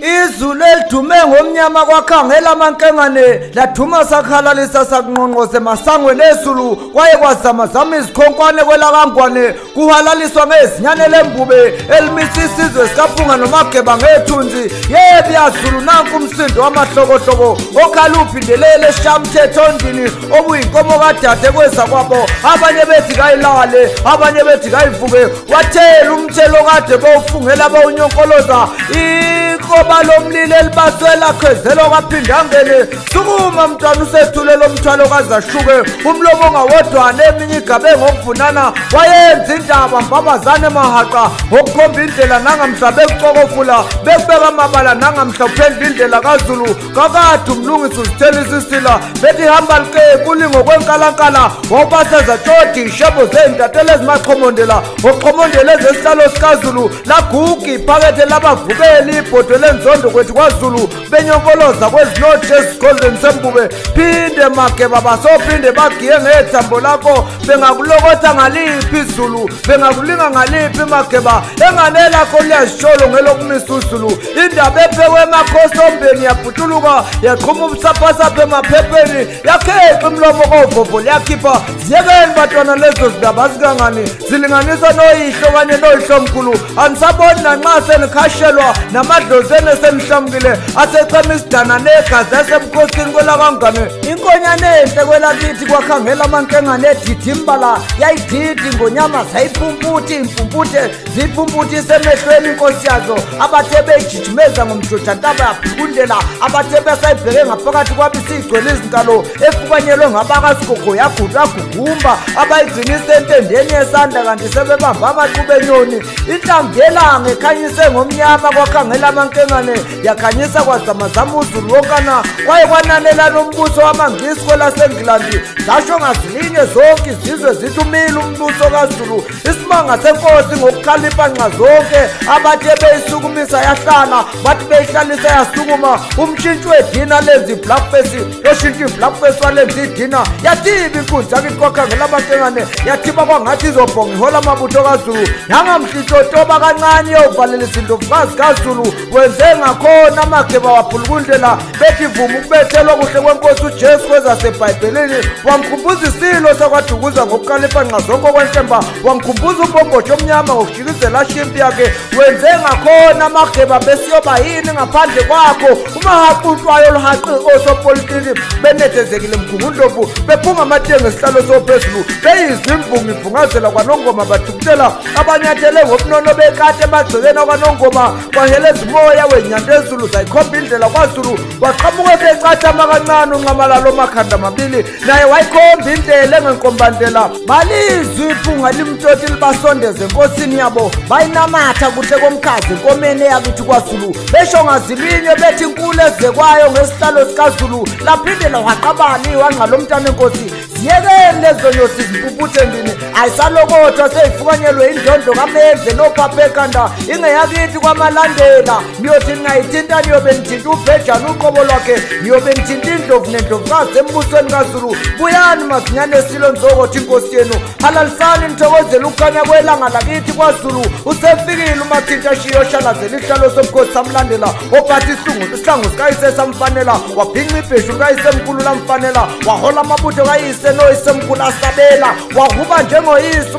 izulu elidume ngomnyama kwakhangela amankengane lathuma sakhalalisa sakunqonqose masangweni ezulu kwaye kwazamazama izikhonkwane kwelakangwane kuhalaliswa ngezinyane lembube elimisa isizwe sikaphunga nomageba ngethunzi. Yebi yazulu nanku umsindo wamahlokohloko okhala uphindelele eshamthetho ondini obuyinkomo kadade kweza kwabo. Abanye bethi kayilale abanye bethi kayivuke wathela umthelo kade bawufungela bawunyonkoloza. Ikhoba lomlilo elibaswela khwezelo kwaphinde angene. Sukuma mntwana usethulela umthwalo kaze ashuke umlomo ongawodwana eminye igabe ngokuvunana wayenza indaba mbabazane mahaqa. Ngokukhomba indlela nangamhla bekucokofula bekubeka amabala nangamhla uphendla indlela kazulu. Kakade umlungisi uzithelisa isila bethi hamba likeku lingokwenkalankala wawubaseza tshodi ishebo zey'ntatelo ezimachomondela ngokuchomondela ezesihlalo sikazulu laguga iphakethe labavukeli ibhodo lenzondo kwethu kwazulu benyonkoloza kwezinothi esigodlweni sembube. Phinde mageba basophinde bagiye ngethambo lakho bengakulokotha ngaliphi izulu bengakulinga ngaliphi mageba. Engane lakho liyazitsholo ngelokumisa uzulu. Indaba ephekwe emakhosombeni yabhutuluka yaqhuma ubusaphasapha emaphepheni yakheqa umlomo kovovo liyakhipha. Ziyekeni bantwana lezo zindaba zikangani? Zilinganiswa noyihlo kanye noyihlomkhulu. Anisaboni nanxa senikhashelwa namadlozeni esenihlamukile asechema isidana negazi asemkhosini kwelakangane inkonyane enhle kwelakithi kwakhangela amankengane edidimbala yayididi ngonyama zayipumputhi impumputhe ziyipumputhise emehlweni inkosi yazo. Abathe beyijijimeza ngomjojantaba yaphikundlela abathe besayibheke ngaphakathi kwabe isiyigcwele izinkalo efukanyelwe ngabakasigogo yaguqa gugumba abayigcinise entendeni yesandla kanti sebebamba amaqube enyoni inhlamvu yelanga ekhanyise ngomnyama kwakhangela amankengane yakhanyisa kwazamazama uzulu wonkana kwaye kwananela nombuso wamangisi kwelasengilandi zasho ngazilinye zonke izizwe zithi umile umbuso kazulu isimanga senkosi ngokukhalipha nxa zonke abathe beyisukumisa yahlala bathi beyihlalisa yasukuma. Umshintshi wedina lenza iblackface yoshintsha iblackface walenza idina. Yatiba inkunzi yakithi kwakhangela amankengane yathiba kwangathi izobhonga ihola amabutho kazulu. Nangamhlitotoba kancane yovalelisa indlovukazi kazulu wenze ngakhona amageba waphulukundlela bethi vuma ukubethelwa kuhle kwenkosi ujesu kwezasebhayibhelini wamkhumbuza isilo sakwadukuza ngokukalipa nxa zonke okwenhlemba wamkhumbuza umbombotsho omnyama ngokujikizela shimpi yakhe. Wenze ngakhona amageba besiyoba yini ngaphandle kwakho? Umahaquntwayo luhaqi osopolitiki benethezekile mkhungundlovu bephunga amatenge esihlalo sophezulu beyizimvunga ivungazela kwanongoma bathukutela abanyathele ngobunono bekade emagcekeni akwanongoma kwaheleza umoya wenyanda ezulu zayikhomba indlela kwazulu. Waqhamuka esecathama kancane unqamalalo makhanda mabili naye wayikhomba indlela engenkombandlela balizwa iphunga limtoti libasondeze enkosini yabo. Bayinamatha kuhle komkhazi enkomeni eyakithi kwazulu. Besho ngazilinye bethi inkulu ezekwayo ngesihlalo sikazulu. Laphindela waqabani wangqa mntana enkosi ziyekeni lezo nyosi zimpuputhe ndini. Ayisalokothwa seyifukanyelwe indondo kamenze nophapha ekhanda ingeyakithi kwamalandela. Niyothi ningayithinta niyobe nithinta ubhejane uqobo lwakhe. Niyobe nithinta indlovu nendlovukazi embusweni kazulu. Buyani mazinyane esilo nzokothi inkosi yenu? Halalisani nithokozela ukukhanya kwelanga lakithi kwazulu. Usefikile umathinta shiyo shalazela isihlalo somkhosi samlandela. Ophatha ihlungu isihlangu sikayise samfanela. Wabhinca ibheshu likayisemkhulu lamfanela. Wahola amabutho kayise noyisemkhulu asabela wahuba njengoyise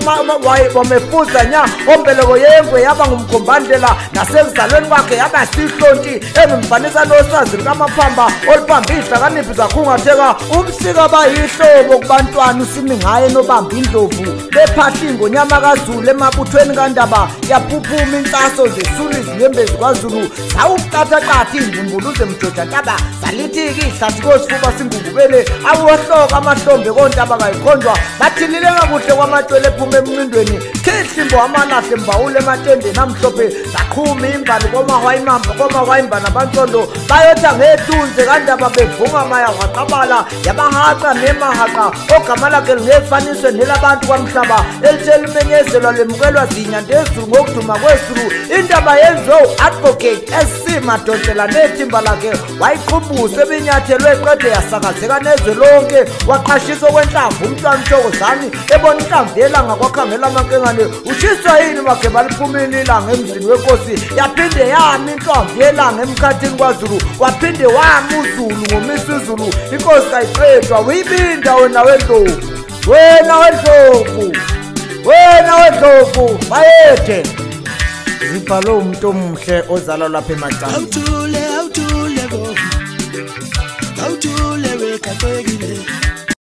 wamefuza nya. Ombeleko yengwe yaba ngumkhombandlela nasekuzalweni kwakhe yaba sihlonti. Engimfanisa nosazi likamaphamba olubambe ihlakaniphi zakhungatheka? Umsika bayihlobo kubantwana usimi ngaye nobamba indlovu. Bephahla ingonyama kazulu emabuthweni kandaba. Yaphuphuma intaso zesulu izinyembezi kwazulu zawuqathaqatha iy'mbumbuluze mjojantaba zalithi-ke ihlathi kosifuba singugubele awohloka amahlombe kontaba kayikhonjwa bathililela kuhle kwamatshwele ephuma emncindweni khihlimbo amalahle mbawule ematendeni amhlophe zaqhuma imbali komahwayimamba komahwayimba nabansondo bayotha ngetunze kandaba bevunga maya waqabala yabahaqa nemahaqa ogama lakhe lingefaniswe nelabantu kwamhlaba elithe limenyezelwa lemukelwa zinyandezulu ngokuduma kwezulu. Indaba yenziwe u-advocate sc madonsela nethimba lakhe wayiqhubuse ebinyathelwe eqede yasakazeka nezwe lonke waqashiswa kwenhlamvu umntwana uthokozani ebona inhlamvu yelanga kwakhangela amankengane ushiswa yini mageba liphumile ilanga emzini wenkosi yaphinde yami wama inhlwavu yelanga emkhathini kwazulu waphinde wama uzulu ngomisa uzulu. Inkosi kayiqedwa uyibinda wena wendlovu wena wendlovu wena wendlovu mayethe zipha lowo muntu omuhle ozalwa lapha emacala awuthule awuthule bo. Awuthule wekaqekile